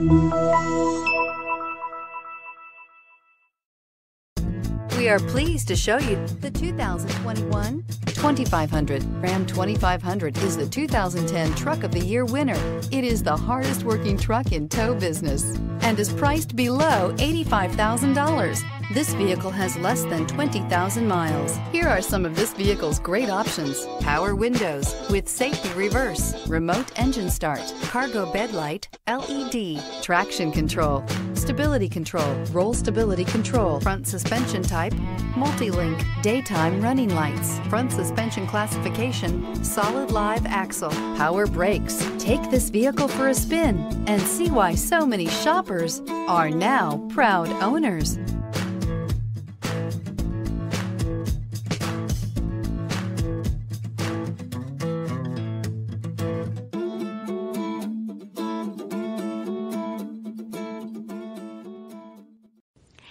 Música We are pleased to show you the 2021 2500. Ram 2500 is the 2010 Truck of the Year winner. It is the hardest working truck in tow business and is priced below $85,000. This vehicle has less than 20,000 miles. Here are some of this vehicle's great options. Power windows with safety reverse, remote engine start, cargo bed light, LED, traction control, stability control, roll stability control, front suspension type, multi-link, daytime running lights, front suspension classification, solid live axle, power brakes. Take this vehicle for a spin and see why so many shoppers are now proud owners.